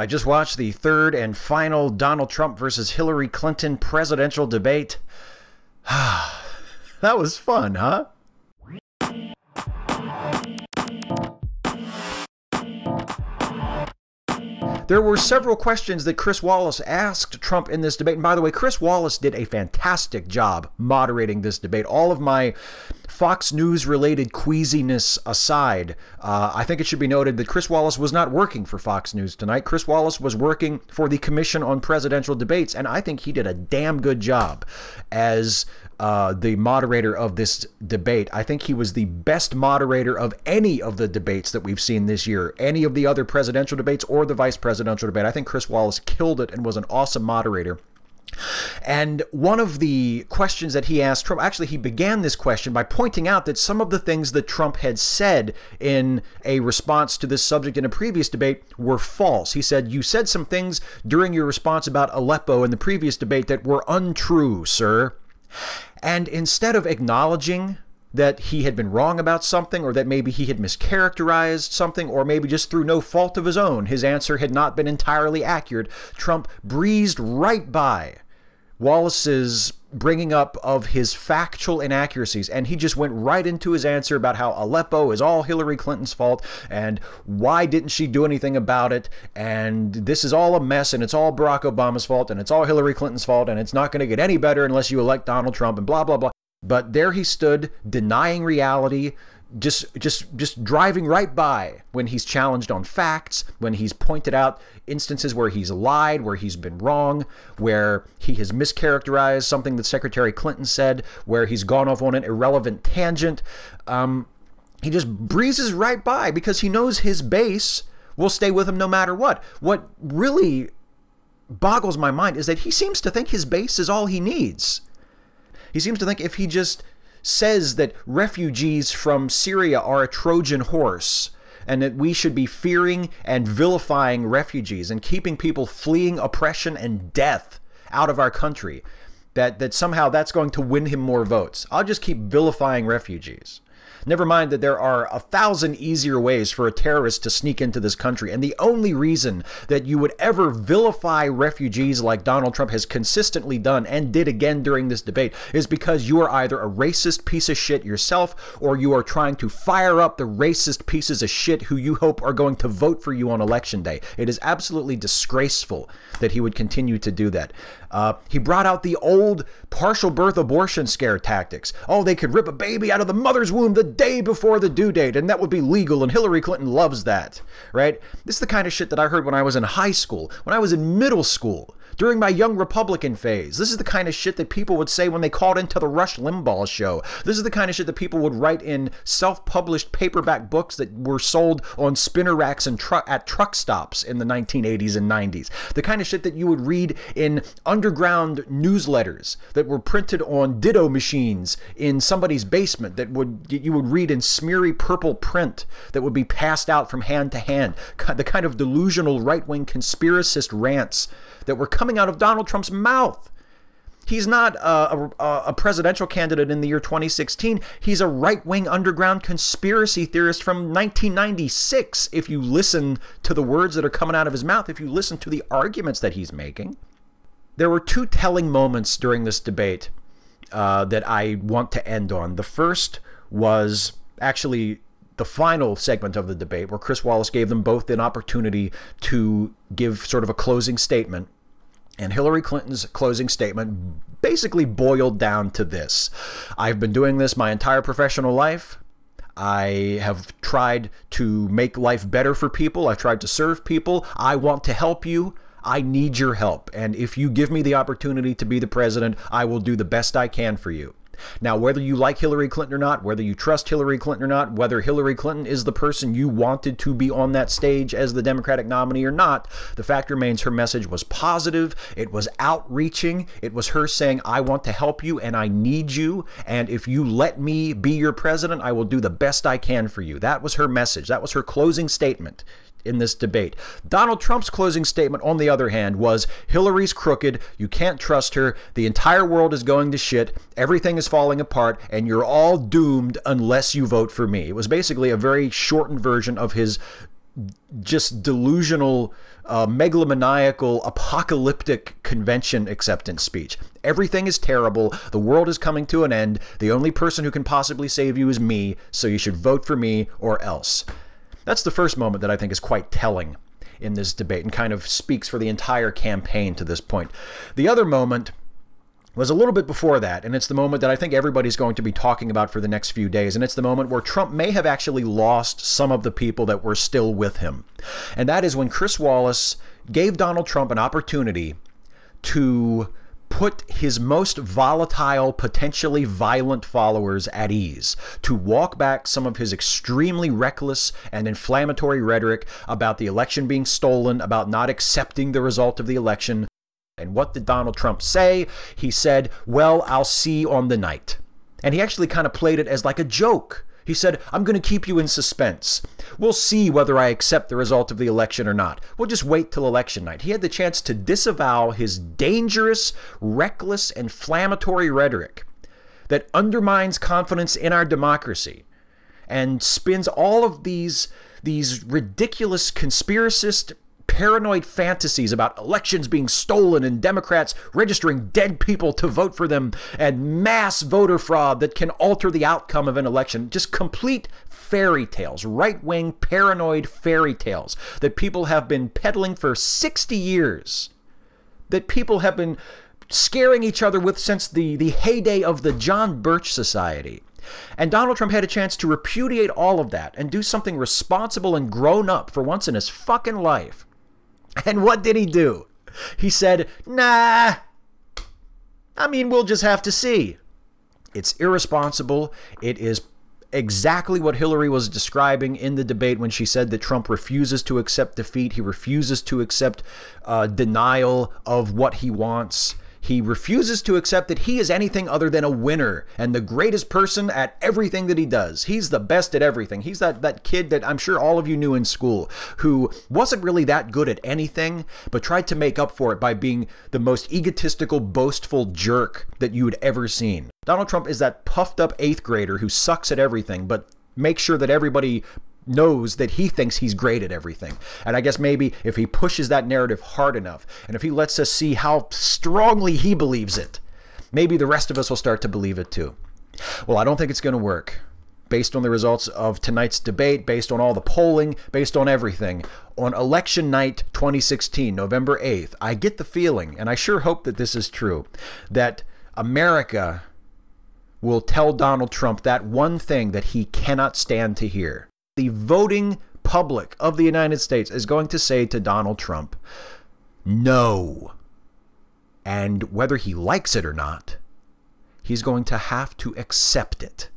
I just watched the third and final Donald Trump versus Hillary Clinton presidential debate. that was fun, huh? There were several questions that Chris Wallace asked Trump in this debate. And by the way, Chris Wallace did a fantastic job moderating this debate. All of my Fox News related queasiness aside, uh, I think it should be noted that Chris Wallace was not working for Fox News tonight. Chris Wallace was working for the Commission on Presidential Debates, and I think he did a damn good job as uh, the moderator of this debate. I think he was the best moderator of any of the debates that we've seen this year, any of the other presidential debates or the vice presidential debate. I think Chris Wallace killed it and was an awesome moderator. And one of the questions that he asked Trump, actually, he began this question by pointing out that some of the things that Trump had said in a response to this subject in a previous debate were false. He said, You said some things during your response about Aleppo in the previous debate that were untrue, sir. And instead of acknowledging that he had been wrong about something, or that maybe he had mischaracterized something, or maybe just through no fault of his own, his answer had not been entirely accurate, Trump breezed right by Wallace's bringing up of his factual inaccuracies and he just went right into his answer about how Aleppo is all Hillary Clinton's fault and why didn't she do anything about it and this is all a mess and it's all Barack Obama's fault and it's all Hillary Clinton's fault and it's not going to get any better unless you elect Donald Trump and blah blah blah. But there he stood denying reality just just just driving right by when he's challenged on facts when he's pointed out instances where he's lied where he's been wrong where he has mischaracterized something that secretary clinton said where he's gone off on an irrelevant tangent. Um, he just breezes right by because he knows his base will stay with him no matter what. What really boggles my mind is that he seems to think his base is all he needs. He seems to think if he just says that refugees from Syria are a Trojan horse and that we should be fearing and vilifying refugees and keeping people fleeing oppression and death out of our country. That, that somehow that's going to win him more votes. I'll just keep vilifying refugees. Never mind that there are a thousand easier ways for a terrorist to sneak into this country. And the only reason that you would ever vilify refugees like Donald Trump has consistently done and did again during this debate is because you are either a racist piece of shit yourself or you are trying to fire up the racist pieces of shit who you hope are going to vote for you on election day. It is absolutely disgraceful that he would continue to do that. Uh, he brought out the old partial birth abortion scare tactics. Oh, they could rip a baby out of the mother's womb the day before the due date, and that would be legal, and Hillary Clinton loves that, right? This is the kind of shit that I heard when I was in high school, when I was in middle school during my young Republican phase. This is the kind of shit that people would say when they called into the Rush Limbaugh show. This is the kind of shit that people would write in self-published paperback books that were sold on spinner racks and tru- at truck stops in the 1980s and 90s. The kind of shit that you would read in underground newsletters that were printed on ditto machines in somebody's basement that would you would read in smeary purple print that would be passed out from hand to hand. The kind of delusional right-wing conspiracist rants that were coming out of Donald Trump's mouth. He's not a, a, a, presidential candidate in the year 2016. He's a right wing underground conspiracy theorist from 1996. If you listen to the words that are coming out of his mouth, if you listen to the arguments that he's making, there were two telling moments during this debate uh, that I want to end on. The first was actually the final segment of the debate where Chris Wallace gave them both an opportunity to give sort of a closing statement and Hillary Clinton's closing statement basically boiled down to this I've been doing this my entire professional life. I have tried to make life better for people. I've tried to serve people. I want to help you. I need your help. And if you give me the opportunity to be the president, I will do the best I can for you. Now, whether you like Hillary Clinton or not, whether you trust Hillary Clinton or not, whether Hillary Clinton is the person you wanted to be on that stage as the Democratic nominee or not, the fact remains her message was positive. It was outreaching. It was her saying, I want to help you and I need you. And if you let me be your president, I will do the best I can for you. That was her message. That was her closing statement in this debate. Donald Trump's closing statement, on the other hand, was Hillary's crooked. You can't trust her. The entire world is going to shit. Everything is falling apart, and you're all doomed unless you vote for me. It was basically a very shortened version of his just delusional, uh, megalomaniacal, apocalyptic convention acceptance speech. Everything is terrible. The world is coming to an end. The only person who can possibly save you is me, so you should vote for me or else. That's the first moment that I think is quite telling in this debate and kind of speaks for the entire campaign to this point. The other moment was a little bit before that, and it's the moment that I think everybody's going to be talking about for the next few days. And it's the moment where Trump may have actually lost some of the people that were still with him. And that is when Chris Wallace gave Donald Trump an opportunity to put his most volatile, potentially violent followers at ease, to walk back some of his extremely reckless and inflammatory rhetoric about the election being stolen, about not accepting the result of the election, and what did Donald Trump say? He said, Well, I'll see on the night. And he actually kind of played it as like a joke. He said, I'm going to keep you in suspense. We'll see whether I accept the result of the election or not. We'll just wait till election night. He had the chance to disavow his dangerous, reckless, inflammatory rhetoric that undermines confidence in our democracy and spins all of these, these ridiculous conspiracist paranoid fantasies about elections being stolen and Democrats registering dead people to vote for them and mass voter fraud that can alter the outcome of an election. Just complete fairy tales, right wing paranoid fairy tales that people have been peddling for 60 years, that people have been scaring each other with since the, the heyday of the John Birch Society. And Donald Trump had a chance to repudiate all of that and do something responsible and grown up for once in his fucking life. And what did he do? He said, nah, I mean, we'll just have to see. It's irresponsible. It is exactly what Hillary was describing in the debate when she said that Trump refuses to accept defeat. He refuses to accept uh, denial of what he wants. He refuses to accept that he is anything other than a winner and the greatest person at everything that he does. He's the best at everything. He's that, that kid that I'm sure all of you knew in school who wasn't really that good at anything, but tried to make up for it by being the most egotistical, boastful jerk that you had ever seen. Donald Trump is that puffed up eighth grader who sucks at everything, but makes sure that everybody knows that he thinks he's great at everything. And I guess maybe if he pushes that narrative hard enough and if he lets us see how strongly he believes it, maybe the rest of us will start to believe it too. Well, I don't think it's going to work. Based on the results of tonight's debate, based on all the polling, based on everything, on election night 2016, November 8th, I get the feeling, and I sure hope that this is true, that America will tell Donald Trump that one thing that he cannot stand to hear the voting public of the United States is going to say to Donald Trump, no. And whether he likes it or not, he's going to have to accept it.